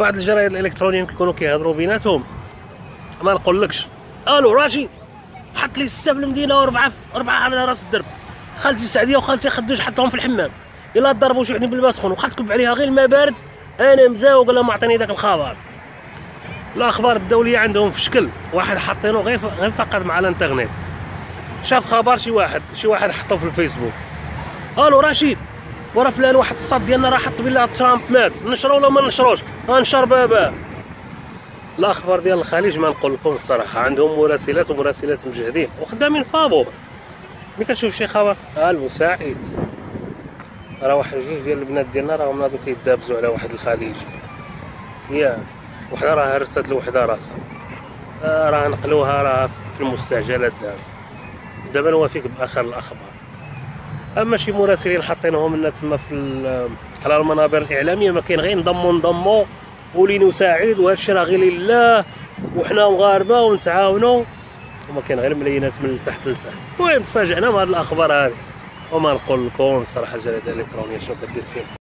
بعض الجرايد الإلكترونية كيكونوا كيهضروا بيناتهم. ما نقولكش. ألو رشيد حط لي سته في المدينة واربعة في أربعة على راس الدرب. خالتي سعديه وخالتي خدوش حطهم في الحمام. الا ضربوا شي وحدين بالماء سخون وخا تكب عليها غير الماء بارد. أنا مزاوق ولا معطيني داك الخبر. الأخبار الدولية عندهم في شكل. واحد حاطينه غير غير فقط مع الإنترنت. شاف خبر شي واحد شي واحد حطه في الفيسبوك. ألو رشيد ورا فلان واحد الصاد ديالنا راه حط بالله ترامب. مات. نشرو ولا ما نشروش غنشر بابا. الأخبار ديال الخليج ما نقول لكم الصراحة. عندهم مراسلات ومراسلات مجهدين وخدامين فابور. ملي كتشوف شي خبر؟ ها المساعد. راه واحد جوج ديال البنات ديالنا راهم ناضو كيدابزوا على واحد الخليج. يا وحده راه هرست لوحده راسها. آه راه نقلوها راه في المستعجلات دابا. دابا نوافيك بآخر الأخبار. أما شي مراسلين حاطينهم لنا تما في على المنابر الإعلامية ما كاين غير نضموا نضموا ولنساعد وهذا الشيء راه غير لله وحنا مغاربة ونتعاونوا. وما كاين غير ملينات من التحت لتحت. المهم تفاجئنا بهذه الأخبار هذه وما نقول لكم صراحة الجريدة الإلكترونية شنو كدير فينا